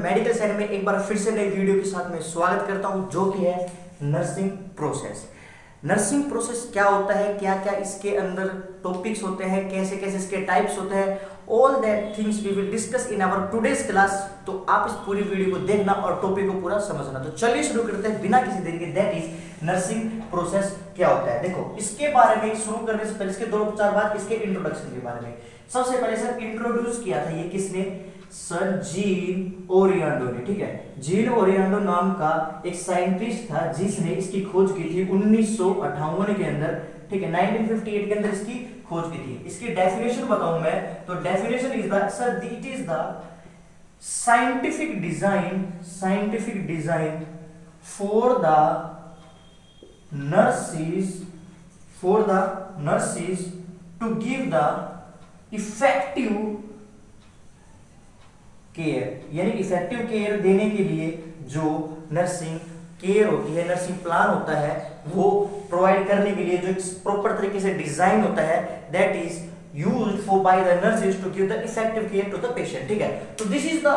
Medical side में एक बार फिर से नई वीडियो के साथ में स्वागत करता हूँ, जो कि है नर्सिंग प्रोसेस नर्सिंग प्रोसेस क्या होता है क्या क्या इसके अंदर टॉपिक्स होते हैं कैसे कैसे इसके टाइप्स होते हैं all that things we will discuss in our today's class तो आप इस पूरी वीडियो को देखना और टॉपिक को पूरा समझना। तो चलिए शुरू करते हैं बिना किसी देरी के। दैट इज़ नर्सिंग प्रोसेस क्या होता है? देखो, इसके बारे में शुरू करने से पहले इसके दो चार बात इसके इंट्रोडक्शन के बारे में। सबसे पहले सर इंट्रोड्यूस किया था ये किसने? सर जीन ओरियांडो ने, ठीक है? जीन ओरियांडो नाम का एक साइंटिस्ट था जिसने इसकी खोज की थी उन्नीस के अंदर, ठीक है? 1958 के अंदर इसकी खोज की थी। इसकी डेफिनेशन बताऊँ मैं तो definition is the sir it is the scientific design scientific design for the nurses, for the nurses to give the effective care यानी कि इफ़ेक्टिव केयर देने के लिए जो नर्सिंग केयर होती है नर्सिंग प्लान होता है, वो प्रोवाइड करने के लिए जो प्रॉपर तरीके से डिज़ाइन होता है that is use for by the nurses to give the effective care to the patient ठीक है? तो this is the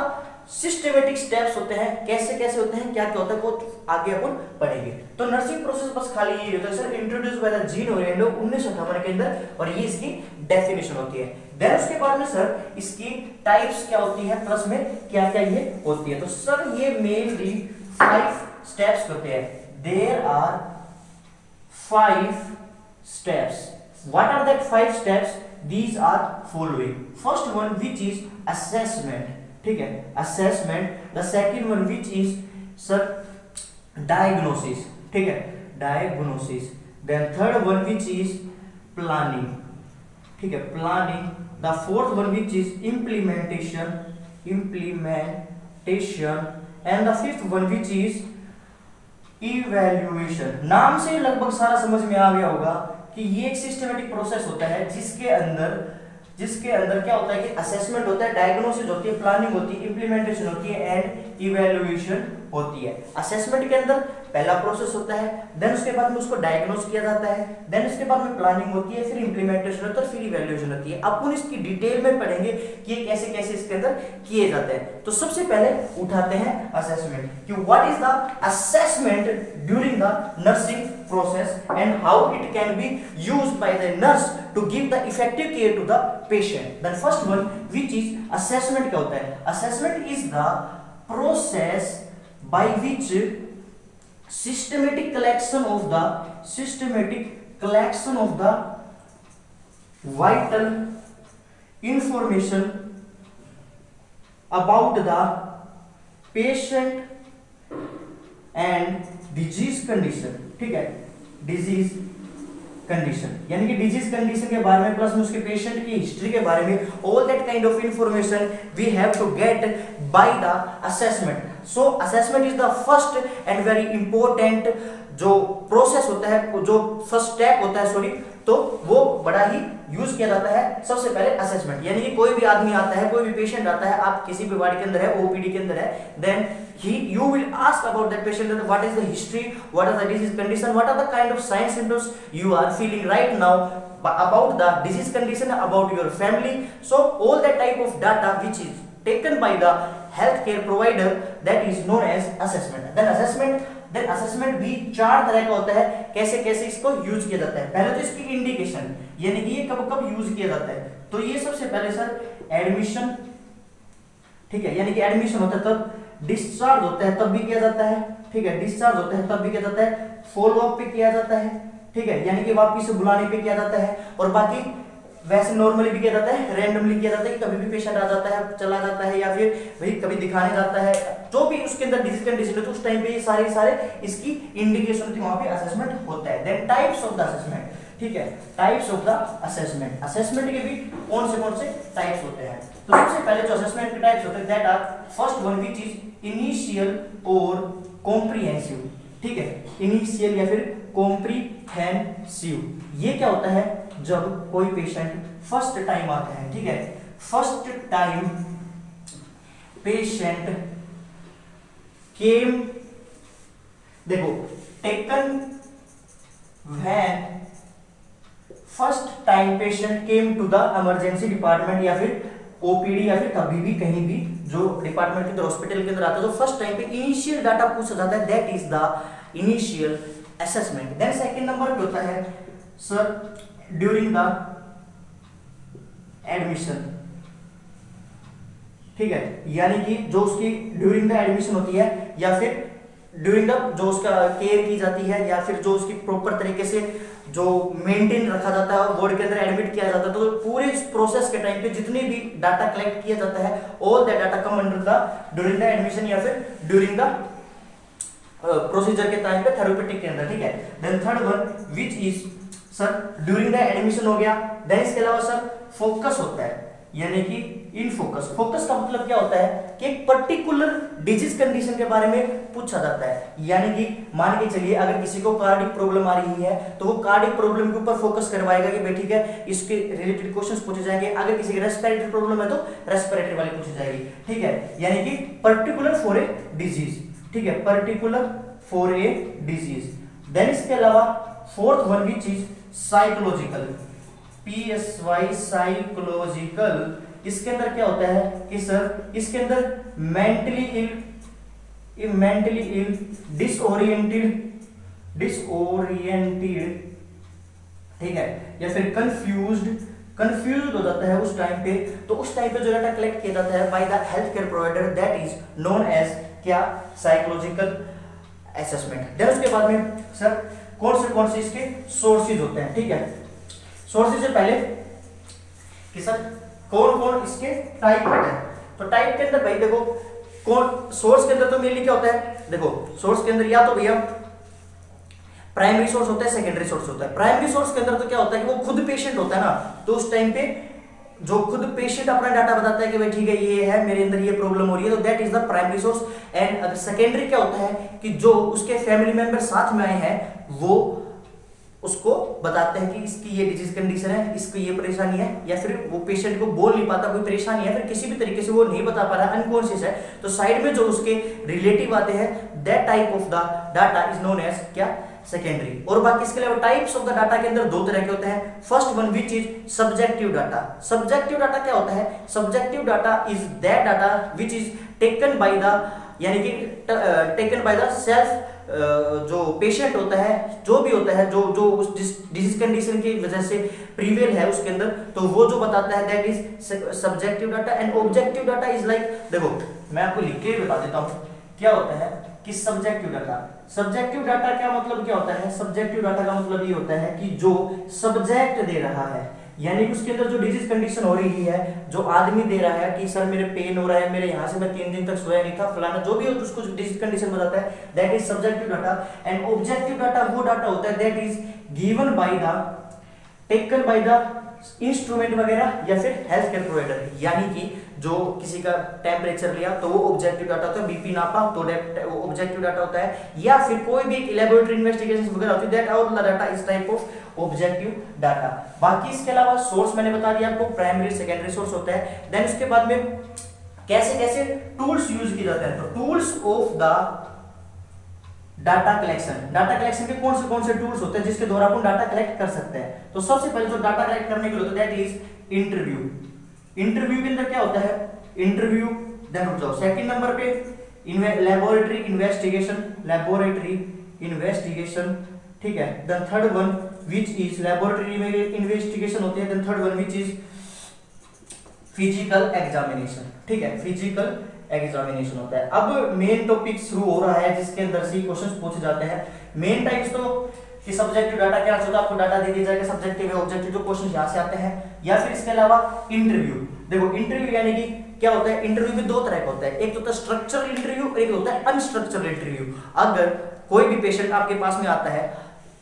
systematic steps होते हैं, कैसे कैसे होते हैं, क्या क्या होता है, वो आगे अपन पढ़ेंगे। तो नर्सिंग प्रोसेस बस खाली ये होता है sir introduce by the Jean Orlando 1958 के अंदर, और ये इसकी डेफिनेशन होती है। देन उसके बाद में सर इसकी टाइप्स क्या होती है प्लस में क्या क्या ये होती है। तो सर ये मेनली फाइव स्टेप्स होते हैं। There are five steps what are that five steps these are following. First one, which is assessment. ठीक है? Assessment the second one which is sir diagnosis ठीक है? Diagnosis then third one which is planning ठीक है? Planning the fourth one which is implementation implementation and the fifth one which is evaluation नाम से लगभग सारा समझ में आ गया होगा कि ये एक सिस्टमेटिक प्रोसेस होता है जिसके अंदर जिसके अंदर क्या होता है कि असेसमेंट होता है डायग्नोसिस होती है प्लानिंग होती है इंप्लीमेंटेशन होती है एंड इवैल्यूएशन होती है। असेसमेंट के अंदर पहला प्रोसेस होता है देन उसके बाद में उसको डायग्नोस किया जाता है देन उसके बाद में प्लानिंग होती है, फिर इंप्लीमेंटेशन होता है, फिर इवैल्यूएशन होती है। अपन इसकी डिटेल में पढ़ेंगे कि ये कैसे कैसे इसके अंदर किए जाते हैं। तो सबसे पहले उठाते हैं असेसमेंट कि what is the assessment during the nursing process and how it can be used by the nurse to give the effective care to the patient? Then first one, which is assessment क्या होता है? Assessment is the process by which systematic collection of the systematic collection of the vital information about the patient and disease condition ठीक है disease condition यानी कि disease condition के बारे में प्लस में उसके पेशेंट की हिस्ट्री के बारे में all that kind of information we have to get by the assessment so assessment is the first and very important जो प्रोसेस होता है, जो फ़र्स्ट स्टेप होता है सॉरी तो वो बड़ा ही यूज़ किया जाता है सबसे पहले असेसमेंट यानी कि कोई भी आदमी आता है, कोई भी पेशेंट आता है, आप किसी भी वार्ड के अंदर है ओपीडी के अंदर है then he you will ask about that patient that what is the history what are the disease condition what are the kind of signs symptoms you are feeling right now about the disease condition about your family so all that type of data which is taken by the healthcare provider that is known as assessment. Then assessment then assessment भी चार तरह का होता है। कैसे कैसे इसको use किया जाता है? पहले तो इसकी इंडिकेशन यानी कि ये कब कब यूज़ किया जाता है। तो ये सबसे पहले सर एडमिशन ठीक है, यानी कि एडमिशन होता है, तब डिस्चार्ज होता है, तब भी किया जाता है, ठीक है डिस्चार्ज होता है, तब भी किया जाता है फॉलो अप पे किया जाता है, ठीक है, यानी कि वापिस बुलाने पे किया जाता है, और बाकी वैसे नॉर्मली भी किया जाता है रैंडमली किया जाता है कि कभी भी पेशेंट आ जाता है, चला जाता है या फिर भाई कभी दिखाने जाता है, जो भी उसके अंदर डिज़ीज़ कंडीशन है तो उस टाइम पे ये सारे सारे इसकी इंडिकेशन होती है, वहाँ पे असेसमेंट होता है। Then types of the assessment ठीक है? Types of the assessment assessment के भी कौन से कौन से टाइप्स होते हैं? तो सबसे पहले जो असेसमेंट के टाइप्स होते हैं that are first one which is initial और कॉम्प्रिहेंसिव ठीक है? इनिशियल या फिर कॉम्प्रिहेंसिव ये क्या होता है? जब कोई पेशेंट फ़र्स्ट टाइम आता है, ठीक है? फ़र्स्ट टाइम पेशेंट केम देखो taken when first time patient came to the emergency department या फिर ओपीडी या फिर कभी भी कहीं भी, जो डिपार्टमेंट के अंदर हॉस्पिटल के अंदर आता है तो फ़र्स्ट टाइम पे इनिशियल डाटा पूछा जाता है that is the initial assessment then second number पे होता है सर ड्यूरिंग द एडमिशन ठीक है? यानी कि जो उसकी ड्यूरिंग द एडमिशन होती है, या फिर ड्यूरिंग द जो उसका केयर की जाती है, या फिर जो उसकी प्रॉपर तरीके से जो मेंटेन रखा जाता है बोर्ड के अंदर एडमिट किया जाता है तो पूरे इस प्रोसेस के टाइम पे जितने भी डाटा कलेक्ट किया जाता है all the data come under the during the admission या फिर ड्यूरिंग द प्रोसीजर के टाइम पे थेरेपेटिक के अंदर, ठीक है? Then third one which is sir during the admission हो गया देन इसके अलावा सर फोकस होता है। यानी कि इन फोकस फोकस का मतलब क्या होता है कि एक पर्टिकुलर डिज़ीज़ कंडीशन के बारे में पूछा जाता है। यानी कि मान के चलिए, अगर किसी को कार्डिक प्रॉब्लम आ रही है तो वो कार्डिक प्रॉब्लम के ऊपर फोकस करवाएगा कि भाई ठीक है, इसके रिलेटेड क्वेश्चन पूछे जाएँगे। अगर किसी की रेस्पिरेटरी प्रॉब्लम है तो रेस्पिरेटरी वाली पूछी जाएगी। ठीक है? यानी कि पर्टिकुलर फॉर ए डिज़ीज़ ठीक है? Particular for a disease then इसके अलावा fourth one which is psychological P S Y psychological इसके अंदर क्या होता है कि सर, इसके अंदर mentally ill mentally ill disoriented disoriented ठीक है? या फिर कंफ्यूज्ड कंफ्यूज हो जाता है उस टाइम पे तो उस टाइम पे जो डाटा कलेक्ट किया जाता है by the health care provider that is known as क्या? साइकोलॉजिकल असेसमेंट देन उसके बाद में, सर कौन से कौन से इसके सोर्सेज होते हैं, ठीक है? सोर्सेज से पहले कि सर, कौन कौन इसके टाइप होते हैं? तो टाइप के अंदर भाई देखो, कौन सोर्स के अंदर तो मेनली क्या होता है? देखो सोर्स के अंदर या तो भैया प्राइमरी सोर्स होता है सेकेंडरी सोर्स होता है। प्राइमरी सोर्स के अंदर तो क्या होता है कि वो खुद पेशेंट होता है ना? तो उस टाइम पे जो खुद पेशेंट अपना डाटा बताता है कि भाई ठीक है, ये है, मेरे अंदर ये प्रॉब्लम हो रही है तो that is the primary source and अगर सेकेंडरी क्या होता है कि जो उसके फैमिली मेंबर साथ में आए हैं वो उसको बताते हैं कि इसकी ये डिज़ीज़ कंडीशन है, इसको ये परेशानी है, या फिर वो पेशेंट को बोल नहीं पाता, कोई परेशानी है, फिर किसी भी तरीके से वो नहीं बता पा रहा है अनकॉन्शियस है तो साइड में जो उसके रिलेटिव आते हैं that type of the data is known as क्या? सेकेंडरी और बाकी इसके अलावा टाइप्स ऑफ़ द डाटा के अंदर दो तरह के होते हैं। First one which is subjective data subjective data क्या होता है? Subjective data is that data which is taken by the यानी कि टेकन बाय द सेल्फ जो पेशेंट होता है, जो भी होता है, जो जो उस डिज़ीज़ कंडीशन की वजह से प्रीवेल है उसके अंदर तो वो जो बताता है that is subjective data and objective data is like देखो, मैं आपको लिख के बता देता हूँ, क्या होता है कि सब्जेक्टिव डाटा सब्जेक्टिव डाटा क्या मतलब क्या होता है? सब्जेक्टिव डाटा का मतलब ये होता है कि जो सब्जेक्ट दे रहा है यानी कि उसके अंदर जो डिज़ीज़ कंडीशन हो रही है, जो आदमी दे रहा है कि सर मेरे पेन हो रहा है, मेरे यहाँ से मैं तीन दिन तक सोया नहीं था, फलाना जो भी उसको डिज़ीज़ कंडीशन बताता है that is subjective data and objective data वो डाटा होता है that is given by the taken by the instrument वगैरह या फिर हेल्थ केयर प्रोवाइडर यानी कि जो किसी का टेम्परेचर लिया तो वो ऑब्जेक्टिव डाटा होता है बीपी नापा तो ऑब्जेक्टिव डाटा होता है. या फिर कोई भी एक लेबोरेटरी इन्वेस्टिगेशन वगैरह होती है डाटा इस टाइप ऑफ़ ऑब्जेक्टिव डाटा बाकी इसके अलावा सोर्स मैंने बता दिया आपको प्राइमरी सेकेंडरी सोर्स होता है। देन उसके बाद में कैसे कैसे टूल्स यूज़ किए जाते हैं? तो tools of the data collection data collection के कौन से कौन से टूल्स होते हैं जिसके द्वारा अपन डाटा कलेक्ट कर सकते हैं? तो सबसे पहले जो डाटा कलेक्ट करने के लिए होता है दैट इज़ इंटरव्यू इंटरव्यू के अंदर क्या होता है? इंटरव्यू देन रुक जाओ। सेकंड नंबर पे लेबोरेटरी इन्वेस्टिगेशन लेबोरेटरी इन्वेस्टिगेशन ठीक है? Then third one which is laboratory investigation होती है then third one which is physical examination ठीक है फ़िज़िकल एग्जामिनेशन होता है। अब मेन टॉपिक शुरू हो रहा है, जिसके अंदर से क्वेश्चंस पूछे जाते हैं। मेन टाइप्स तो कि सब्जेक्टिव डाटा क्या होता है आपको डाटा दे दिया जाएगा सब्जेक्टिव है ऑब्जेक्टिव जो क्वेश्चन यहाँ से आते हैं। या फिर इसके अलावा इंटरव्यू देखो इंटरव्यू यानी कि क्या होता है? इंटरव्यू में दो तरह का होता है। एक तो होता है स्ट्रक्चरल इंटरव्यू एक होता है अनस्ट्रक्चरल इंटरव्यू अगर कोई भी पेशेंट आपके पास में आता है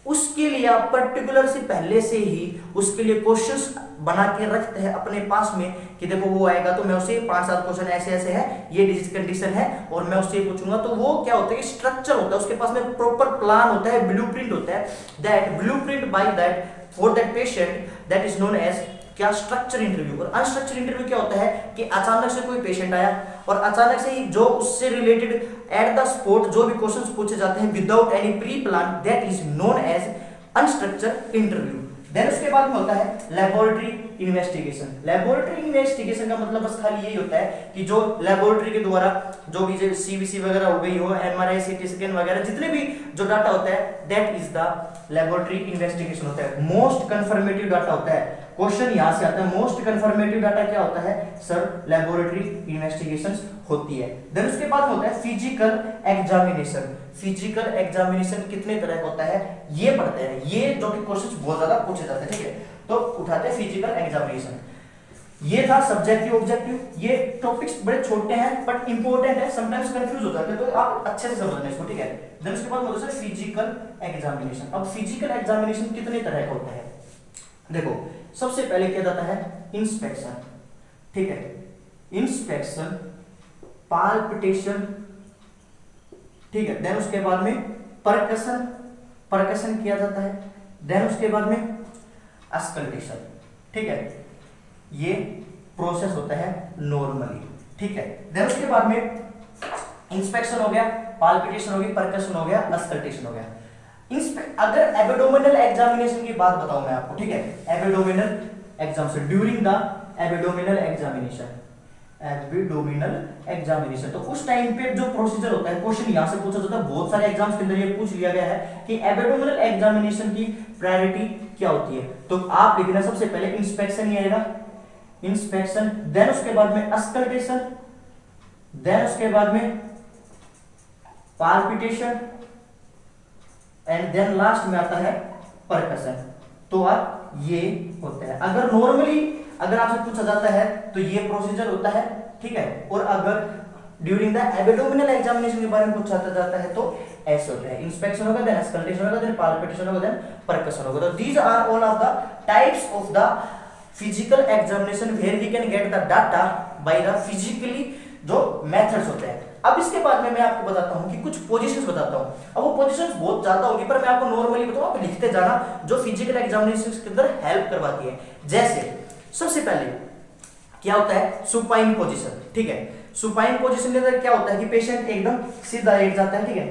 उसके लिए आप पर्टिकुलर से पहले से ही उसके लिए क्वेश्चंस बना के रखते हैं अपने पास में कि देखो वो आएगा तो मैं उसे पाँच सात क्वेश्चन ऐसे ऐसे है, ये डिज़ीज़ कंडीशन है और मैं उससे पूछूँगा। तो वो क्या होता है स्ट्रक्चर होता है, उसके पास में प्रॉपर प्लान होता है ब्लूप्रिंट होता है। That blueprint by that for that patient that is known as क्या स्ट्रक्चर इंटरव्यू और अनस्ट्रक्चर इंटरव्यू क्या होता है कि अचानक से कोई पेशेंट आया और अचानक से जो उससे रिलेटेड एट द स्पॉट जो भी क्वेश्चंस पूछे जाते हैं without any pre plan that is known as unstructure interview then उसके बाद में होता है लेबोरेटरी इन्वेस्टिगेशन लेबोरेटरी इन्वेस्टिगेशन का मतलब बस खाली यही होता है कि जो लेबोरेटरी के द्वारा जो भी सीबीसी वगैरह हो गई हो एमआरआई सीटी स्कैन वगैरह, जितने भी जो डाटा होता है that is the laboratory investigation होता है. मोस्ट कंफर्मेटिव डाटा होता है. क्वेश्चन यहाँ से आता है मोस्ट कंफर्मेटिव डाटा क्या होता है? सर लेबोरेटरी इन्वेस्टिगेशन होती है. देन उसके बाद होता है फ़िज़िकल एग्जामिनेशन फ़िज़िकल एग्जामिनेशन कितने तरह का होता है, ये पढ़ते हैं। ये जो कि क्वेश्चंस बहुत ज़्यादा पूछे जाते हैं, ठीक है? तो उठाते हैं फ़िज़िकल एग्जामिनेशन ये था सब्जेक्टिव ऑब्जेक्टिव ये टॉपिक्स बड़े छोटे हैं बट इंपॉर्टेंट है समटाइम्स कंफ्यूज हो जाते हैं तो आप अच्छे से समझना इसको, ठीक है? देन उसके बाद होता है फ़िज़िकल एग्जामिनेशन अब फ़िज़िकल एग्जामिनेशन कितने तरह का होता है? देखो, सबसे पहले क्या जाता है? इंस्पेक्शन ठीक है? इंस्पेक्शन पाल्पिटेशन ठीक है देन उसके बाद में परकशन परकशन किया जाता है। देन उसके बाद में अस्कल्टेशन ठीक है। ये प्रोसेस होता है नॉर्मली ठीक है। देन उसके बाद में इंस्पेक्शन हो गया पाल्पिटेशन हो गया परकशन हो गया अस्कल्टेशन हो गया। अगर एबेडोमिनल एग्जामिनेशन की बात बताऊँ मैं आपको, ठीक है। Abdominal examination during the abdominal examination abdominal examination तो उस टाइम पे जो प्रोसीजर होता है क्वेश्चन से पूछा जाता है, बहुत सारे एग्ज़ाम्स के अंदर ये पूछ लिया गया है कि एबेडोमिनल एग्जामिनेशन की प्रायोरिटी क्या होती है। तो आप लिखना सबसे पहले इंस्पेक्शन आएगा इंस्पेक्शन देन उसके बाद में अस्कल्टेशन देन उसके बाद में पाल्पिटेशन एंड देन लास्ट में आता है तो आप ये होता है। अगर नॉर्मली अगर आपसे पूछा जाता है तो ये प्रोसीजर होता है, ठीक है? और अगर ड्यूरिंग द एबडोमिनल एग्जामिनेशन के बारे में पूछा जाता है तो ऐसे होता है। इंस्पेक्शन होगा देन स्कल्टेशन होगा देन पाल्पिटेशन होगा देन परकशन होगा। तो these are all of the types of the physical examination where we can get the data by the physically जो मेथड्स होते हैं। अब इसके बाद में मैं आपको बताता हूँ कि कुछ पोजीशंस बताता हूँ। अब वो पोजीशंस बहुत ज़्यादा होगी, पर मैं आपको नॉर्मली बताऊँ, आप लिखते जाना जो फ़िज़िकल एग्जामिनेशन के अंदर हेल्प करवाती है। जैसे सबसे पहले, क्या होता है? सुपाइन पोजिशन ठीक है? सुपाइन पोजिशन के अंदर क्या होता है कि पेशेंट एकदम सीधा लेट जाता है, ठीक है?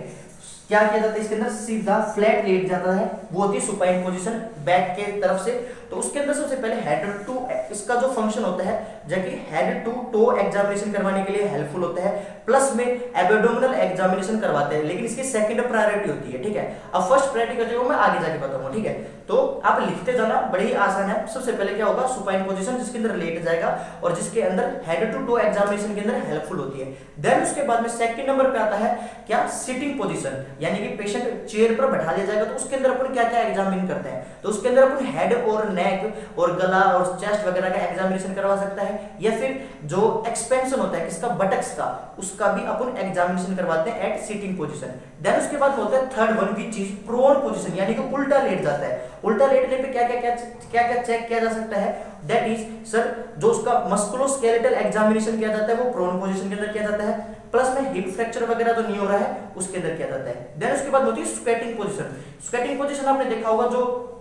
क्या किया जाता है इसके अंदर? सीधा फ्लैट लेट जाता है। वो होती है सुपाइन पोजिशन बैक के तरफ़ से। तो उसके अंदर सबसे पहले हेड टू इसका जो फ़ंक्शन होता है जबकि हेड टू टो एग्जामिनेशन करवाने के लिए हेल्पफुल होता है प्लस में एबेडोमिनल एग्जामिनेशन करवाते हैं, लेकिन इसकी सेकंड प्रायोरिटी होती है, ठीक है? अब फ़र्स्ट प्रायोरिटी का जो मैं आगे जाके बताऊँगा, ठीक है? तो आप लिखते जाना, बड़े आसान है। सबसे पहले क्या होगा? सुपाइन पोजिशन जिसके अंदर लेट जाएगा और जिसके अंदर हेड टू टो एग्जामिनेशन के अंदर हेल्पफुल होती है। देन उसके बाद में सेकंड नंबर पे आता है क्या? सिटिंग पोजिशन यानी कि पेशेंट चेयर पर बैठा दिया जाएगा तो उसके अंदर अपन क्या क्या एग्जामिन करते हैं? तो उसके अंदर अपन हेड और नेक और गला और चेस्ट वगैरह का एग्जामिनेशन करवा सकता है, या फिर जो एक्सपेंशन होता है, किसका बटक्स का, उसका भी अपन एग्जामिनेशन करवाते हैं एट सिटिंग पोजीशन देन उसके बाद होता है थर्ड वन की चीज़ प्रोन पोजीशन यानी कि उल्टा लेट जाता है. उल्टा लेटने पे क्या क्या क्या क्या क्या चेक किया जा सकता है? दैट इज़ सर जो उसका मस्कुलोस्केलेटल एग्जामिनेशन किया जाता है, वो प्रोन पोजीशन के अंदर किया जाता है. प्लस में हिप फ्रैक्चर वगैरह तो नहीं हो रहा है, उसके अंदर किया जाता है. देन उसके बाद होती है स्क्वेटिंग पोजीशन स्क्वेटिंग पोजीशन आपने देखा होगा, जो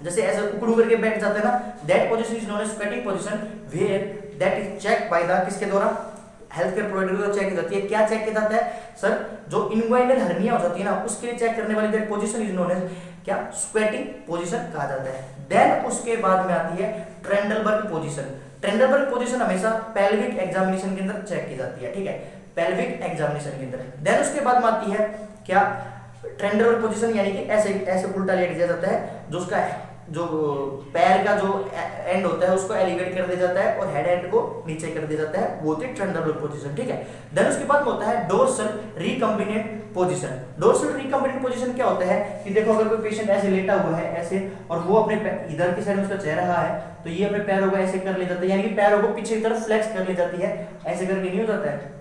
जैसे ऐसे उकड़ू करके बैठ जाते हैं ना that position is known as sitting position where that is check by the किसके द्वारा? हेल्थ केयर प्रोवाइडर द्वारा चेक की जाती है। क्या चेक किया जाता है? सर जो इनवाइनल हर्निया हो जाती है ना, उसके लिए चेक करने वाली that position is known as क्या? स्वेटिंग पोजीशन कहा जाता है। देन उसके बाद में आती है ट्रेंडलबर्ग पोजीशन ट्रेंडलबर्ग पोजीशन हमेशा पेल्विक एग्जामिनेशन के अंदर चेक की जाती है, ठीक है? पेल्विक एग्जामिनेशन के अंदर। देन उसके बाद में आती है क्या? ट्रेंडलबर्ग पोजीशन यानी कि ऐसे ऐसे उल्टा लेट दिया जाता है, जो उसका जो पैर का जो एंड होता है, उसको एलिवेट कर दिया जाता है और हेड एंड को नीचे कर दिया जाता है। वो होती है ट्रेंडरल पोजीशन ठीक है? देन उसके बाद होता है dorsal recombinant position dorsal recombinant position क्या होता है? कि देखो, अगर कोई पेशेंट ऐसे लेटा हुआ है, ऐसे, और वो अपने इधर की साइड उसका चेहरा है तो ये अपने पैरों को ऐसे कर ले जाता है। यानी कि पैरों को पीछे की तरफ़ फ्लेक्स कर ले जाती है। ऐसे करके नहीं हो जाता है।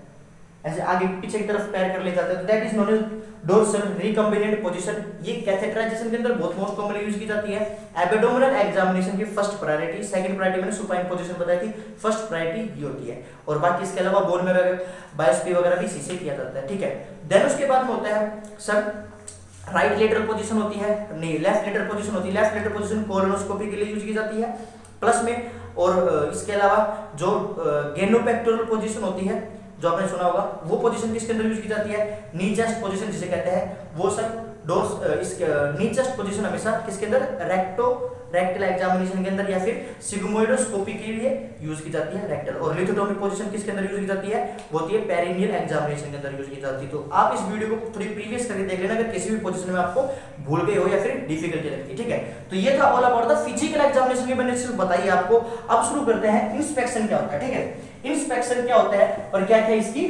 ऐसे आगे पीछे की तरफ़ पैर कर ले जाते हैं। That is known dorsal recombinant position ये कैथेटराइजेशन के अंदर बहुत मोस्ट कॉमनली यूज़ की जाती है। एबडोमिनल एग्जामिनेशन की फ़र्स्ट प्रायोरिटी सेकंड प्रायोरिटी मैंने सुपाइन पोजीशन बताई थी। फ़र्स्ट प्रायोरिटी ये होती है। और बाकी इसके अलावा बोन में बायोस्पी वगैरह भी सीसे किया जाता है। ठीक है? देन उसके बाद में होता है सर राइट लेटरल पोजीशन होती है। नहीं लेफ़्ट लेटरल पोजीशन होती है। लेफ़्ट लेटरल पोजीशन कोलोनोस्कोपी के लिए यूज़ की जाती है। प्लस में, और इसके अलावा जो गेनोपेक्टोरल पोजीशन होती है जो आपने सुना होगा, वो पोजीशन किसके अंदर यूज़ की जाती है? नी चेस्ट पोजीशन जिसे कहते हैं, वो सर डोर्स इस नी चेस्ट पोजीशन हमेशा किसके अंदर? रेक्टो रेक्टल एग्जामिनेशन के अंदर या फिर सिग्मोइडोस्कोपी के लिए यूज़ की जाती है रेक्टल और लिथोटोमिक पोजीशन किसके अंदर यूज़ की जाती है? वो होती है पेरिनियल एग्जामिनेशन के अंदर यूज़ की जाती है। तो आप इस वीडियो को थोड़ी प्रीवियस करके देख लेना अगर किसी भी पोजीशन में आपको भूल गए हो या फिर डिफिकल्टी लगती है, ठीक है? तो ये था all about the physical examination की मैंने सिर्फ़ बताई आपको। अब शुरू करते हैं इंस्पेक्शन क्या होता है, ठीक है? इंस्पेक्शन क्या होता है और क्या क्या इसकी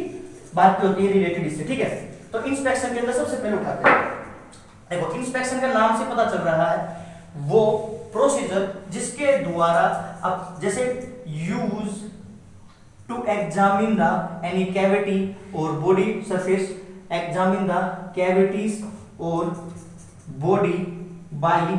बात होती है रिलेटेड इससे ठीक है? तो इंस्पेक्शन के अंदर सबसे पहले उठाते हैं। देखो इंस्पेक्शन का नाम से पता चल रहा है, वो प्रोसीजर जिसके द्वारा अब जैसे use to examine the any cavity और body surface examine the cavities और बॉडी बाई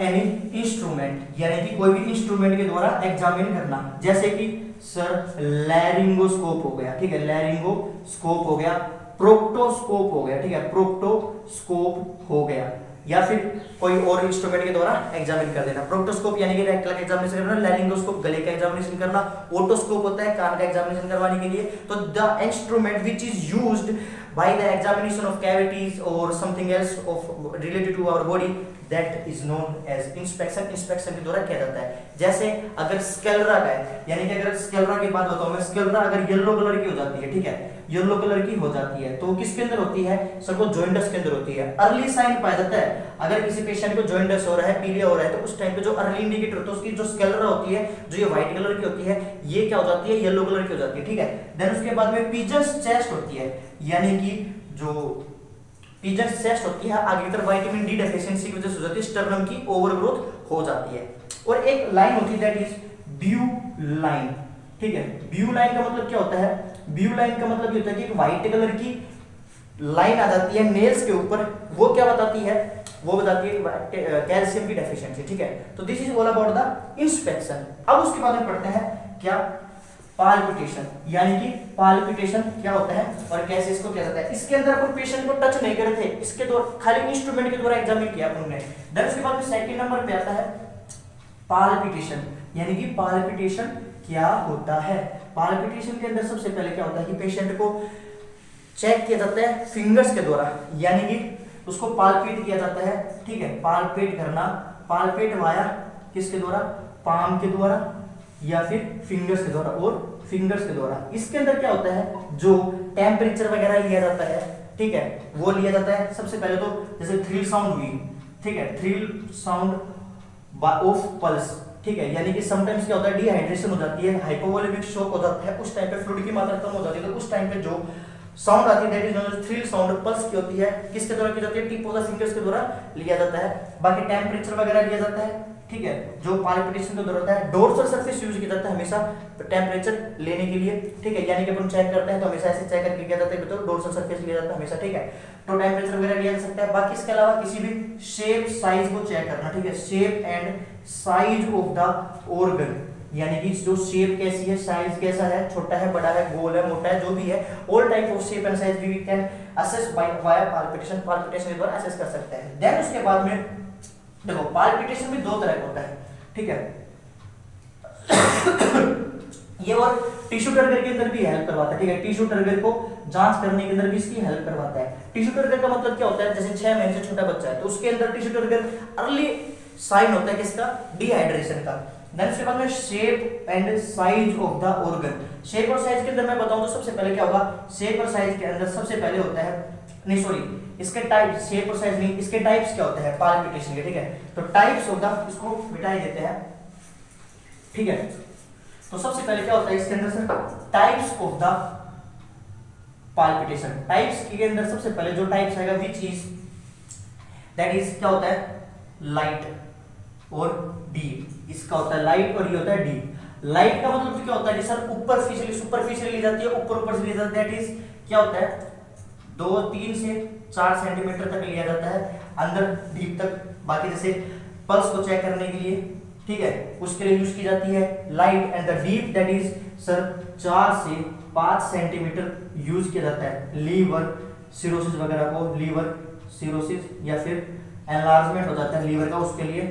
एनी इंस्ट्रूमेंट यानी कि कोई भी इंस्ट्रूमेंट के द्वारा एग्जामिन करना। जैसे कि, सर लैरिंगोस्कोप हो गया। ठीक है लैरिंगोस्कोप हो गया प्रोक्टोस्कोप हो गया, ठीक है प्रोक्टोस्कोप हो गया। या फिर कोई और इंस्ट्रूमेंट के द्वारा एग्जामिन कर देना। प्रोक्टोस्कोप यानी कि रेक्टल का एग्जामिनेशन करना लैरिंगोस्कोप गले का एग्जामिनेशन करना ओटोस्कोप होता है कान का एग्जामिनेशन करवाने के लिए। तो the instrument which is used by the examination of cavities or something else of related to our body that is known as inspection. Inspection के द्वारा किया जाता है। जैसे अगर स्केलरा का यानी कि अगर स्केलरा की बात बताऊँ मैं स्केलरा अगर येलो कलर की हो जाती है, ठीक है? येलो कलर की हो जाती है तो किसके अंदर होती है? सर को जॉइंटस के अंदर होती है। अर्ली साइन पाया जाता है। अगर किसी पेशेंट को जॉइंटस हो रहा है पीलिया हो रहा है तो उस टाइम पे जो अर्ली इंडिकेटर होता है उसकी जो स्केलरा होती है, जो ये व्हाइट कलर की होती है, ये क्या हो जाती है? येलो कलर की हो जाती है, ठीक है? देन उसके बाद में पीजस चेस्ट होती है। यानी कि जो पीजन चेस्ट होती है, आगे तरफ़ विटामिन डी डेफिशिएंसी की वजह से हो जाती है स्टर्नम की ओवरग्रोथ हो जाती है। और एक लाइन होती है दैट इज़ ब्यू लाइन ठीक है? ब्यू लाइन का मतलब क्या होता है? ब्यू लाइन का मतलब ये होता है कि एक व्हाइट कलर की लाइन आ जाती है नेल्स के ऊपर। वो क्या बताती है? वो बताती है कैल्शियम की डेफिशिएंसी ठीक है? तो this is all about the inspection अब उसके बाद में पढ़ते हैं, क्या पाल्पिटेशन यानी कि पाल्पिटेशन क्या होता है और कैसे इसको किया जाता है? इसके अंदर अपन पेशेंट को टच नहीं करे थे। इसके द्वारा खाली इंस्ट्रूमेंट के द्वारा एग्जामिन किया अपन ने। देन उसके बाद सेकंड नंबर पे आता है पाल्पिटेशन यानी कि पाल्पिटेशन क्या होता है? पाल्पिटेशन के अंदर सबसे पहले क्या होता है कि पेशेंट को चेक किया जाता है फिंगर्स के द्वारा, यानी कि उसको पालपेट किया जाता है, ठीक है? पालपेट करना पालपेट वाया किसके द्वारा? पाम के द्वारा। या फिर फिंगर्स के द्वारा और फिंगर्स के द्वारा। इसके अंदर क्या होता है? जो टेम्परेचर वगैरह लिया जाता है, ठीक है, वो लिया जाता है। सबसे पहले तो जैसे थ्रिल साउंड हुई, ठीक है थ्रिल साउंड ऑफ़ पल्स ठीक है, यानी कि समटाइम्स क्या होता है? डिहाइड्रेशन हो जाती है हाइपोवोलेमिक शॉक हो जाता है, उस टाइम पे फ्लूइड की मात्रा कम हो जाती है। तो उस टाइम पे जो साउंड आती है that is thrill sound pulse की होती है। किसके द्वारा की जाती है? टिप ऑफ़ द फिंगर्स के द्वारा लिया जाता है। बाकी टेंपरेचर वगैरह लिया जाता है। ठीक है, जो पाल्पिटेशन का दौर होता है डोर्सल सरफेस यूज़ किया जाता है हमेशा टेंपरेचर लेने के लिए, ठीक है, यानी कि अपन चेक करते हैं तो हमेशा ऐसे चेक करके किया जाता है तो डोर्सल सरफेस लिया जाता है हमेशा, ठीक है। तो टेंपरेचर वगैरह लिया जा सकता है, बाकी इसके अलावा किसी भी शेप साइज़ को चेक करना, ठीक है shape and size of the organ यानी कि जो शेप कैसी है साइज़ कैसा है, छोटा है, बड़ा है, गोल है, मोटा है, जो भी है all type of shape and size we can assess by via palpitation palpitation के द्वारा असेस कर सकते हैं। देन उसके बाद में देखो पाल्पिटेशन भी दो तरह का होता है, ठीक है? ये और टिश्यू टर्गर के अंदर भी हेल्प करवाता है, ठीक है? टिश्यू टर्गर को जाँच करने के अंदर भी इसकी हेल्प करवाता है। टिश्यू टर्गर का मतलब क्या होता है? जैसे छह महीने से छोटा बच्चा है तो उसके अंदर टिश्यू टर्गर अर्ली साइन होता है किसका डिहाइड्रेशन का। Shape and size of the organ shape और साइज़ के अंदर मैं बताऊँ तो सबसे पहले क्या होगा? शेप और साइज़ के अंदर सबसे पहले होता है, नहीं सॉरी इसके टाइप शेप और साइज़ नहीं, इसके टाइप्स क्या होते हैं? पाल्पिटेशन के, ठीक है? तो टाइप्स द इसको मिटाई देते हैं। ठीक है? तो सबसे पहले क्या होता है, इसके अंदर sir types of the palpitation types के अंदर सबसे पहले जो टाइप्स आएगा विच इज़ दैट इज़ क्या होता है? लाइट और डीप इसका होता है लाइट और ये होता है डीप लाइट का मतलब क्या होता है सर ऊपरफिशियली सुपरफिशियली ली जाती है, ऊपर ऊपर से ली जाती है। दैट इज़ क्या होता है? दो, तीन से चार सेंटीमीटर तक लिया जाता है, अंदर डीप तक। बाकी जैसे पल्स को चेक करने के लिए, ठीक है, उसके लिए यूज़ की जाती है light and the deep that is sir चार से पाँच सेंटीमीटर यूज़ किया जाता है। लीवर सिरोसिस वगैरह को लीवर सिरोसिस या फिर एनलार्जमेंट हो जाता है लीवर का उसके लिए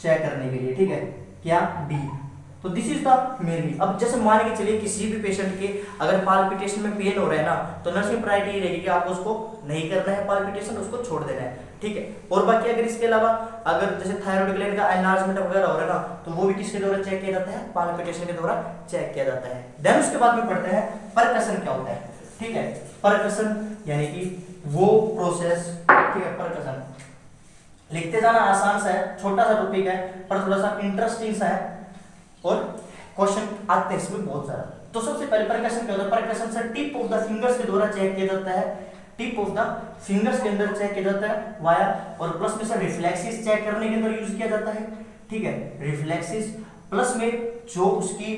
चेक करने के लिए, ठीक है? क्या? डीप तो दिस इज़ द मेनली अब जैसे मान के चलिए किसी भी पेशेंट के अगर पाल्पिटेशन में पेन हो रहा है ना तो नर्सिंग प्रायोरिटी रहेगी कि आपको उसको नहीं करना है पाल्पिटेशन उसको छोड़ देना है। ठीक है? और बाकी अगर इसके अलावा, अगर जैसे थायराइड ग्लैंड का एनलार्जमेंट वगैरह हो रहा है ना तो वो भी किसके द्वारा चेक किया जाता है? पाल्पिटेशन के द्वारा चेक किया जाता है। देन उसके बाद में पढ़ते हैं परकसन क्या होता है? ठीक है? परकसन यानी कि वो प्रोसेस ठीक है परकसन लिखते जाना आसान सा है, छोटा सा टॉपिक है, पर थोड़ा सा इंटरेस्टिंग सा है। और क्वेश्चन आते हैं इसमें बहुत सारा। तो सबसे पहले परकशन क्या होता है? परकशन से टिप ऑफ़ द फिंगर्स के द्वारा चेक किया जाता है। टिप ऑफ़ द फिंगर्स के अंदर चेक किया जाता है, वाया, और प्लस में सर रिफ्लेक्सिस चेक करने के अंदर यूज़ किया जाता है। ठीक है? रिफ्लेक्सिस प्लस में जो उसकी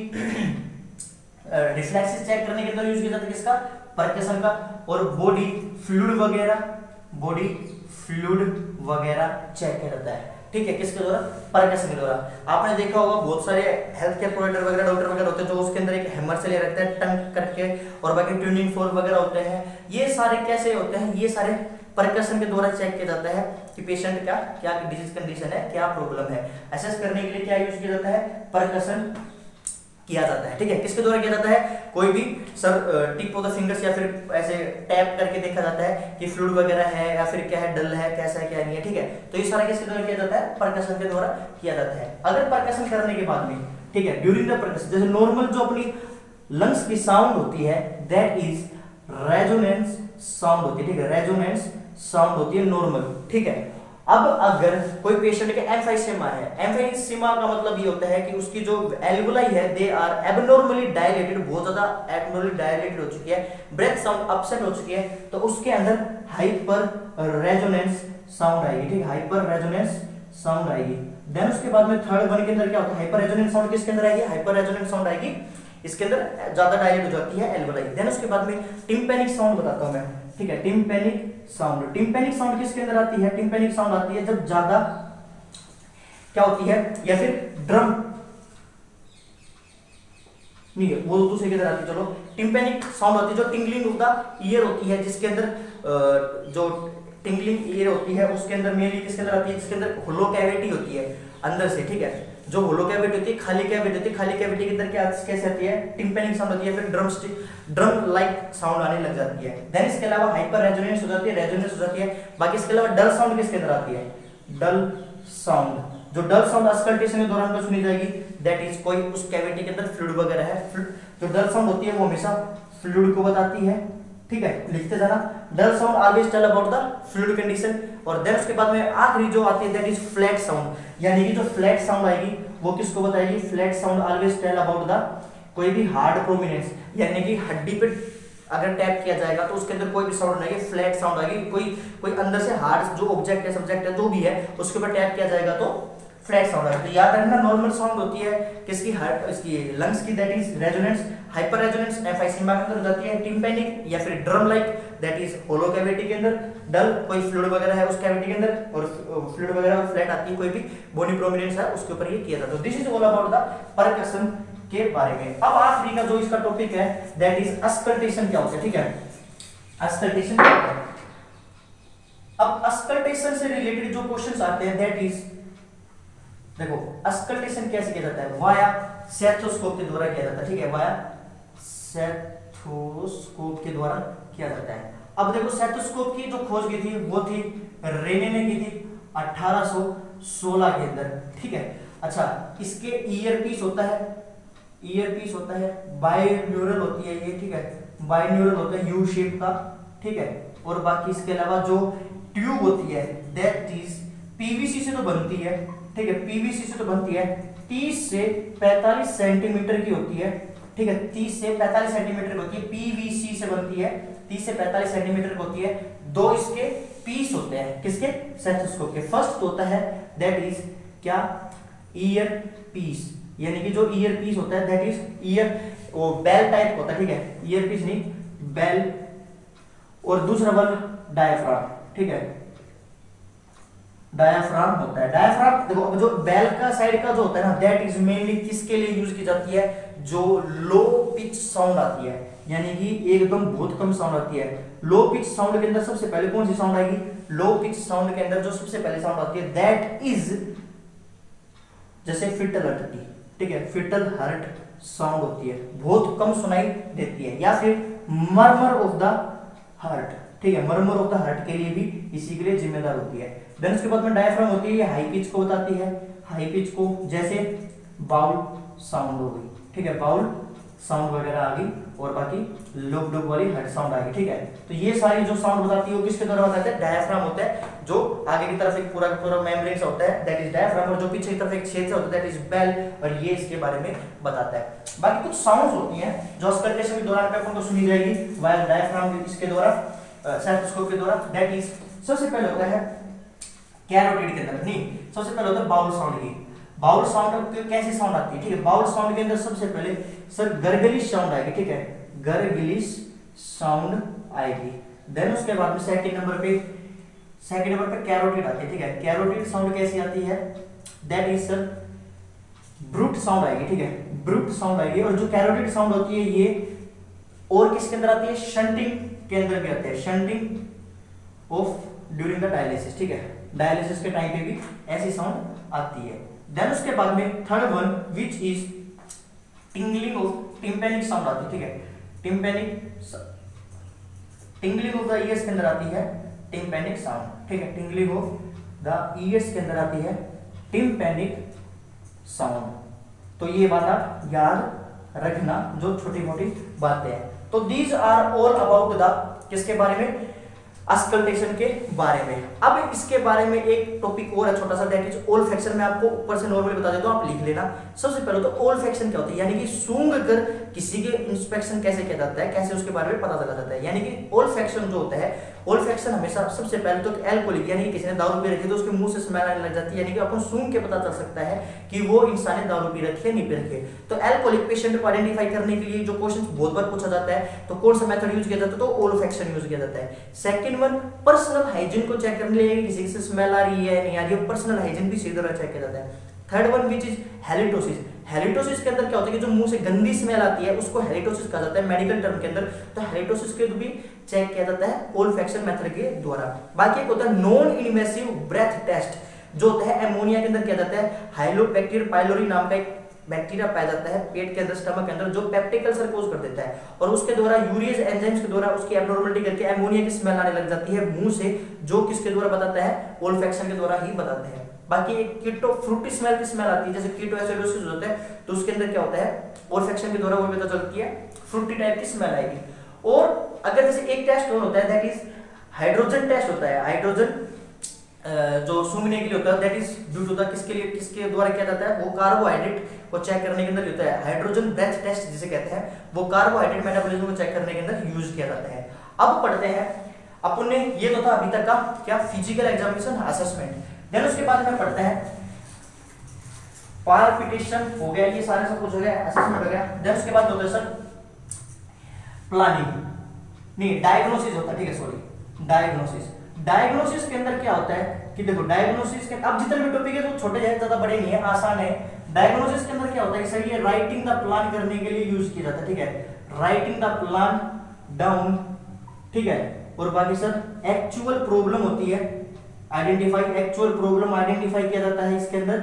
रिफ्लेक्सिस चेक करने के अंदर यूज़ किया जाता है किसका? परकेशन का। और बॉडी फ्लूड वगैरह बॉडी फ्लूड वगैरह चेक किया जाता है। ठीक है, किसके द्वारा? परकशन के द्वारा। आपने देखा होगा, बहुत सारे हेल्थ केयर प्रोवाइडर वगैरह डॉक्टर वगैरह होते हैं जो उसके अंदर एक हैमर से ले रखते हैं, टंग करके, और बाकी ट्यूनिंग फोर वगैरह होते हैं। ये सारे कैसे होते हैं? ये सारे परकशन के द्वारा चेक किया जाता है कि पेशेंट का क्या डिज़ीज़ कंडीशन है, क्या प्रॉब्लम है। एसेस करने के लिए क्या यूज़ किया जाता है? परकशन किया जाता है, ठीक है? किसके द्वारा किया जाता है? कोई भी sir tip of the fingers या फिर ऐसे टैप करके देखा जाता है कि फ्लूड वगैरह है या फिर क्या है डल है, कैसा है, क्या नहीं है, ठीक है? तो ये सारा किसके द्वारा किया जाता है? परकशन के द्वारा किया जाता है। अगर परकशन करने के बाद में ठीक है ड्यूरिंग द परकशन जैसे नॉर्मल जो अपनी लंग्स की साउंड होती है दैट इज़ रेजोनेंस साउंड होती है, ठीक है? रेजोनेंस साउंड होती है नॉर्मल ठीक है? अब अगर कोई पेशेंट के एम्फाइसेमा है एम्फाइसेमा का मतलब ये होता है कि उसकी जो एल्वुलाई है दे आर एबनॉर्मली डायलेटेड बहुत ज़्यादा एबनॉर्मली डायलेटेड हो चुकी है ब्रेथ साउंड अपसेट हो चुकी है तो उसके अंदर हाइपर रेजोनेंस साउंड आएगी, ठीक हाइपर रेजोनेंस साउंड आएगी। देन उसके बाद में थर्ड वन के अंदर क्या होता है? हाइपर रेजोनेंस साउंड किसके अंदर आएगी? हाइपर रेजोनेंस साउंड आएगी। इसके अंदर ज़्यादा डायलेट हो जाती है एल्वुलाई देन उसके बाद में टिम्पेनिक साउंड बताता हूँ मैं। ठीक है टिम्पेनिक साउंड टिम्पेनिक साउंड किसके अंदर आती है? टिम्पेनिक साउंड आती है जब ज़्यादा क्या होती है? या फिर ड्रम नहीं है, वो दूसरे की तरह आती है, चलो। टिम्पेनिक साउंड होती है, जो टिंगलिंग ऑफ़ द ईयर होती है, जिसके अंदर जो टिंगलिंग ईयर होती है, उसके अंदर मेनली किसके अंदर आती है? जिसके अंदर होलो कैविटी होती है, अंदर से, ठीक है। जो होलो कैविटी होती है, खाली कैविटी होती है, खाली कैविटी के अंदर क्या कैसे आती है? टिम्पेनिक साउंड होती है, फिर ड्रम ड्रम लाइक साउंड आने लग जाती है। देन इसके अलावा हाइपर रेजोनेंस हो जाती है रेजोनेंस हो जाती है। बाकी इसके अलावा डल साउंड किसके अंदर आती है? डल साउंड जो डल साउंड अस्कल्टेशन के दौरान सुनी जाएगी। दैट इज़ कोई उस कैविटी के अंदर फ्लूइड वगैरह है। जो डल साउंड होती है, वो हमेशा फ्लूइड को बताती है। ठीक है, लिखते जाना। Dull sound always tell about the fluid condition और देन उसके बाद में आखिरी जो आती है दैट इज़ फ्लैट साउंड यानी कि जो फ्लैट साउंड आएगी, वो किसको बताएगी? Flat sound always tell about the कोई भी हार्ड प्रोमिनेंस यानी कि हड्डी पे अगर टैप किया जाएगा तो उसके अंदर कोई भी साउंड नहीं फ्लैट साउंड आएगी। कोई कोई अंदर से हार्ड जो ऑब्जेक्ट है सब्जेक्ट है, जो भी है, उसके ऊपर टैप किया जाएगा तो फ्लैट साउंड आएगा तो याद रखना नॉर्मल साउंड होती है, किसकी हार्ट इसकी लंग्स की that is resonance hyper resonance emphysema के अंदर हो जाती है टिम्पेनिक या फिर drum like that is hollow cavity के अंदर डल कोई फ्लूइड वगैरह है उस कैविटी के अंदर, और फ्लूइड वगैरह फ्लैट आती है कोई भी बोनी प्रोमिनेंस है, उसके ऊपर ये किया जाता है। This is all about the percussion के बारे में। अब आखिरी का जो इसका टॉपिक है दैट इज़ अस्कल्टेशन क्या होता है, ठीक है? अस्कल्टेशन क्या होता है? अब अस्कल्टेशन से रिलेटेड जो क्वेश्चंस आते हैं दैट इज़ देखो, अस्कल्टेशन कैसे किया जाता है? वाया सेथोस्कोप के द्वारा किया जाता है, ठीक है? वाया सेथोस्कोप के द्वारा किया जाता है। अब देखो सेथोस्कोप की जो खोज की थी, वो थी रेने ने की थी 1816 के अंदर, ठीक है? अच्छा इसके ईयर पीस होता है ईयर पीस होता है बायन्यूरल होती है ये, ठीक है? बायोन्यूरल होता है यू शेप का, ठीक है? और बाकी इसके अलावा जो ट्यूब होती है दैट इज़ पीवीसी से तो बनती है ठीक है पीवीसी से तो बनती है 30 से 45 सेंटीमीटर की होती है, ठीक है 30 से 45 सेंटीमीटर होती है पीवीसी से बनती है 30 से 45 सेंटीमीटर होती है, दो इसके पीस होते हैं, किसके? सेथोस्कोप के। फ़र्स्ट होता है दैट इज़ क्या? ईयर पीस यानी कि जो ईयर पीस होता है दैट इज़ ईयर वो बेल टाइप होता है, ठीक है ईयर पीस नहीं बेल और दूसरा वन डायफ्राम ठीक है डायाफ्राम होता है। डायाफ्राम देखो जो बेल का साइड का जो होता है ना दैट इज़ मेनली किसके लिए यूज़ की जाती है? जो लो पिच साउंड आती है, यानी कि एकदम बहुत कम साउंड आती है। लो पिच साउंड के अंदर सबसे पहले कौन सी साउंड आएगी? लो पिच साउंड के अंदर जो सबसे पहले साउंड आती है दैट इज़ जैसे फिट लटती ठीक है? फिटल हर्ट साउंड होती है। बहुत कम सुनाई देती है। या फिर मरमर ऑफ़ द हार्ट ठीक है? मरमर ऑफ़ द हार्ट के लिए भी इसी के लिए जिम्मेदार होती है। देन उसके बाद में डायफ्राम होती है हाई पिच को बताती है। हाई पिच को जैसे बाउल साउंड हो गई, ठीक है? बाउल साउंड वगैरह आ गई और बाकी लुक डुक वाली हेड साउंड आ गई, ठीक है? तो ये सारी जो साउंड बताती है वो किसके द्वारा बताते हैं? डायफ्राम होता है, जो आगे की तरफ़ एक पूरा पूरा मेम्ब्रेन सा होता है दैट इज़ डायफ्राम और जो पीछे की तरफ़ एक छेद सा होता है दैट इज़ बेल और ये इसके बारे में बताता है। बाकी कुछ साउंड्स होती हैं, जो स्कल्टेशन के दौरान पे अपन को सुनी जाएगी वाइल डायफ्राम इसके द्वारा स्टेथोस्कोप के द्वारा दैट इज़ सबसे पहले होता है कैरोटिड के अंदर नहीं। सबसे पहले होता है बाउल साउंड की। बाउल साउंड कैसी साउंड आती है? ठीक है, बाउल साउंड के अंदर सबसे पहले सर गर्गलिश साउंड आएगी, ठीक है? गरगलिश साउंड आएगी। देन उसके बाद में सेकंड नंबर पे सेकंड नंबर पे कैरोटिड आती है, ठीक है? कैरोटिड साउंड कैसी आती है? That is sir bruit sound आएगी, ठीक है? ब्रूट साउंड आएगी। और जो कैरोटिड साउंड होती है, ये और किसके अंदर आती है? शंटिंग के अंदर भी आती है। Shunting of during the dialysis ठीक है? डायलिसिस के टाइम पे भी ऐसी साउंड आती है। देन उसके बाद में third one which is tingling of tympanic sound आती है, ठीक है? Tympanic tingling of the ears के अंदर आती है टिम्पेनिक साउंड ठीक है? टिंगलिंग ऑफ़ द ईयर्स के अंदर आती है टिम्पेनिक साउंड तो ये बात आप याद रखना, जो छोटी मोटी बातें हैं। तो these are all about the किसके बारे में? अस्कल्टेशन के बारे में। अब इसके बारे में एक टॉपिक और है, छोटा सा दैट इज़ ओल फैक्शन में आपको ऊपर से नॉर्मली बता देता हूँ, आप लिख लेना। सबसे पहले तो ओल फैक्शन क्या होता है? यानी कि सूंघ कर किसी के इंस्पेक्शन कैसे किया जाता है, कैसे उसके बारे में पता चला जाता है। यानी कि ओल फैक्शन जो होता है ओल फैक्शन हमेशा सबसे पहले तो एल्कोहलिक यानी कि किसी ने दारू पी रखी तो उसके मुँह से स्मेल आने लग जाती है, यानी कि अपन सूंघ के पता चल सकता है कि वो इंसान ने दारू पी रखी है, नहीं पी रखी तो एल्कोहलिक पेशेंट को आइडेंटिफाई करने के लिए जो क्वेश्चन बहुत बार पूछा जाता है तो कौन सा मेथड यूज़ किया जाता है तो ओल फैक्शन यूज़ किया जाता है। सेकंड वन पर्सनल हाइजीन को चेक करने लिए किसी से स्मेल आ रही है, नहीं आ रही है पर्सनल हाइजीन भी सीधा चेक किया जाता है। Third one which is halitosis halitosis के अंदर क्या होता है कि जो मुँह से गंदी स्मेल आती है, उसको हेलिटोसिस कहा जाता है मेडिकल टर्म के अंदर। तो हेलिटोसिस के भी चेक किया जाता है ओल्फैक्शन मेथड के द्वारा। बाकी एक होता है नॉन इनवेसिव ब्रेथ टेस्ट जो होता है एमोनिया के अंदर किया जाता है। हाइलोबैक्टीरिया पाइलोरी नाम का एक बैक्टीरिया पाया जाता है पेट के अंदर स्टमक के अंदर, जो पेप्टिक अल्सर कोज कर देता है। और उसके द्वारा यूरियस एंजाइम्स के द्वारा उसकी एब्नॉर्मलिटी करके एमोनिया की स्मेल आने लग जाती है मुँह से, जो किसके द्वारा बताता है? ओल्फैक्शन के द्वारा ही बताते हैं। बाकी कीटो फ्रूटी स्मेल की स्मेल आती है, जैसे कीटो एसिडोसिस होता है तो उसके अंदर क्या होता है ओल्फैक्शन के द्वारा वो पता चलती है फ्रूटी टाइप की स्मेल आएगी। और अगर जैसे एक टेस्ट और होता है दैट इज़ हाइड्रोजन टेस्ट होता है। हाइड्रोजन जो सूंघने के लिए होता है that is due to the किसके लिए, किसके द्वारा किया जाता है, वो कार्बोहाइड्रेट को चेक करने के अंदर होता है। हाइड्रोजन ब्रेथ टेस्ट जिसे कहते हैं, वो कार्बोहाइड्रेट मेटाबॉलिज्म को चेक करने के अंदर यूज़ किया जाता है। अब पढ़ते हैं, अपन ने ये तो था अभी तक का क्या फ़िज़िकल एग्जामिनेशन असेसमेंट देन उसके बाद में पढ़ते हैं। पाल्पिटेशन हो गया, ये सारे सब कुछ हो गया असेसमेंट हो गया। देन उसके बाद सर प्लानिंग नहीं डायग्नोसिस होता है, ठीक है सॉरी डायग्नोसिस डायग्नोसिस के अंदर क्या होता है कि देखो डायग्नोसिस के अब जितने भी टॉपिक है तो छोटे हैं, ज़्यादा बड़े नहीं है, आसान है। डायग्नोसिस के अंदर क्या होता है सर, ये राइटिंग द प्लान करने के लिए यूज़ किया जाता है, ठीक है? राइटिंग द प्लान डाउन ठीक है? और बाकी सर एक्चुअल प्रॉब्लम होती है। आइडेंटिफाई एक्चुअल प्रॉब्लम आइडेंटिफाई किया जाता है इसके अंदर,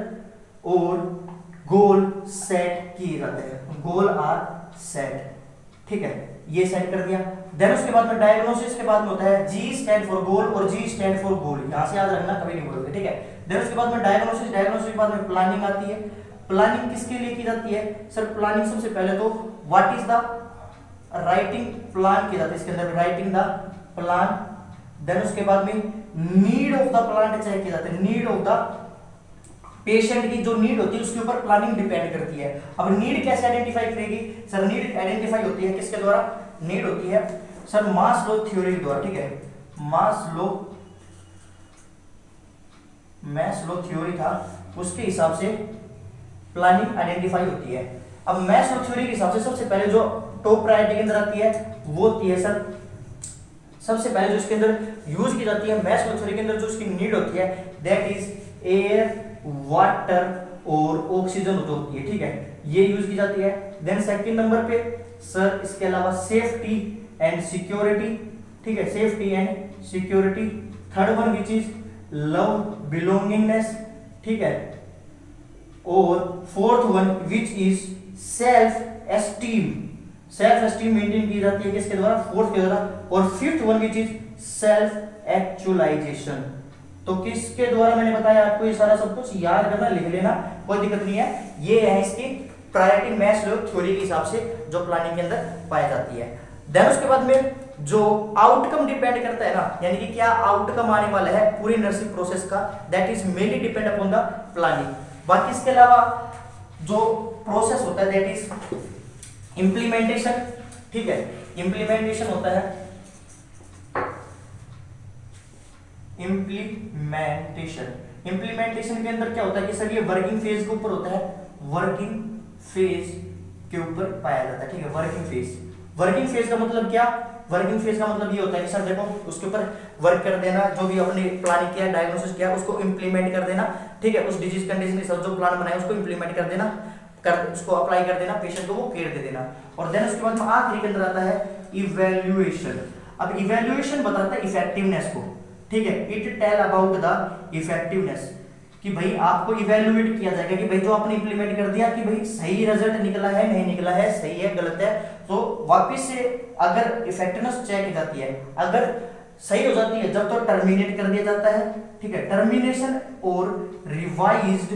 और गोल सेट किए जाते हैं। गोल आर सेट ठीक है? ये सेट कर दिया। देन उसके बाद में डायग्नोसिस के बाद में होता है जी स्टैंड फॉर गोल और जी स्टैंड फॉर गोल यहाँ से याद रखना, कभी नहीं भूलोगे। ठीक है? देन उसके बाद में डायग्नोसिस डायग्नोसिस के बाद में प्लानिंग आती है। प्लानिंग किसके लिए की जाती है? सर प्लानिंग सबसे पहले तो what is the writing plan किया जाता है। इसके अंदर राइटिंग द प्लान देन उसके बाद में need of the plant check किया जाता है। नीड ऑफ़ द पेशेंट की जो नीड होती है, उसके ऊपर प्लानिंग डिपेंड करती है। अब नीड कैसे आइडेंटिफाई करेगी? सर नीड आइडेंटिफाई होती है किसके द्वारा? नीड होती है सर मास लो थ्योरी के द्वारा, ठीक है? मास लो मैस लो थ्योरी था, उसके हिसाब से प्लानिंग आइडेंटिफाई होती है। अब मैस लो थ्योरी के हिसाब से सबसे पहले जो टॉप प्रायोरिटी के अंदर आती है, वो होती है सर सबसे पहले जो इसके अंदर यूज़ की जाती है मैस थ्योरी के अंदर जो इसकी नीड होती है दैट इज़ एयर वाटर और ऑक्सीजन जो होती है, ठीक है? ये यूज़ की जाती है। देन सेकंड नंबर पे सर इसके अलावा सेफ्टी एंड सिक्योरिटी ठीक है? Safety and security third one which is love belongingness ठीक है? और fourth one which is self esteem self esteem maintain की जाती है किसके द्वारा फोर्थ के द्वारा और fifth one which is self actualization तो किसके द्वारा मैंने बताया आपको ये सारा सब कुछ? याद करना, लिख लेना, कोई दिक्कत नहीं है। ये है इसकी प्रायोरिटी मैच थ्योरी के हिसाब से जो प्लानिंग के अंदर पाई जाती है। देन उसके बाद में जो आउटकम डिपेंड करता है ना, यानी कि क्या आउटकम आने वाला है पूरी नर्सिंग प्रोसेस का that is mainly depend upon the planning बाकी इसके अलावा जो प्रोसेस होता है दैट इज़ इंप्लीमेंटेशन ठीक है? इंप्लीमेंटेशन होता है। इंप्लीमेंटेशन इंप्लीमेंटेशन के अंदर क्या होता है कि सर, ये वर्किंग फ़ेज़ के ऊपर होता है। वर्किंग फ़ेज़ के ऊपर पाया जाता है, ठीक है? वर्किंग फ़ेज़ वर्किंग फ़ेज़ का मतलब क्या? वर्किंग फ़ेज़ का मतलब ये होता है कि सर, देखो, उसके ऊपर वर्क कर देना, जो भी अपने प्लानिंग किया डायग्नोसिस किया, उसको इंप्लीमेंट कर देना, ठीक है? उस डिज़ीज़ कंडीशन के साथ जो प्लान बनाया, उसको इंप्लीमेंट कर देना। कर, उसको अप्लाई कर देना पेशेंट को वो केयर दे देना। और देन उसके बाद में आखिरी के अंदर आता है इवेल्युएशन अब इवेल्युएशन बताता है इफेक्टिवनेस को। ठीक है? It tell about the effectiveness कि भाई आपको इवेल्युएट किया जाएगा कि भाई जो आपने इंप्लीमेंट कर दिया कि भाई सही रिज़ल्ट निकला है, नहीं निकला है, सही है, गलत है। तो वापस से अगर इफेक्टिवनेस चेक की जाती है, अगर सही हो जाती है, जब तो टर्मिनेट कर दिया जाता है। ठीक है? टर्मिनेशन और रिवाइज्ड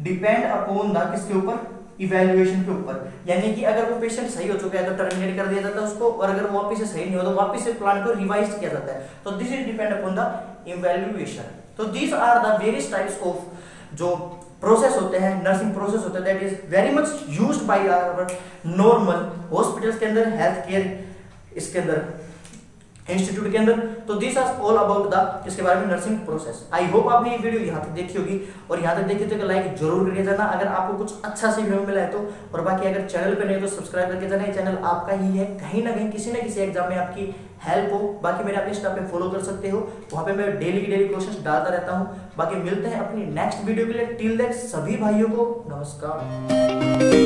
डिपेंड अपॉन द किसके ऊपर? इवेल्युएशन के ऊपर. यानी कि अगर वो पेशेंट सही हो चुका है तो टर्मिनेट कर दिया जाता है उसको, और अगर वापस से सही नहीं हो तो वापस से प्लान को रिवाइज किया जाता है. तो this is depend upon the evaluation तो these are the various types of जो प्रोसेस होते हैं नर्सिंग प्रोसेस होते हैं that is very much used by our normal hospitals के अंदर हेल्थ केयर इसके अंदर. इंस्टीट्यूट के अंदर। तो this are all about the इसके बारे में नर्सिंग प्रोसेस आई होप आपने ये वीडियो यहाँ तक देखी होगी। और यहाँ तक देखी तो लाइक ज़रूर करके जाना। अगर आपको कुछ अच्छा सीखने को मिला है तो और बाकी अगर चैनल पे नहीं तो सब्सक्राइब करके जाना। ये चैनल आपका ही है। कहीं ना कहीं किसी ना किसी एग्ज़ाम में आपकी हेल्प हो। बाकी मेरे अपने इंस्टा पे फॉलो कर सकते हो। वहाँ पे मैं डेली की डेली क्वेश्चन डालता रहता हूँ। बाकी मिलते हैं अपनी नेक्स्ट वीडियो के लिए। टिल दैट सभी भाइयों को नमस्कार।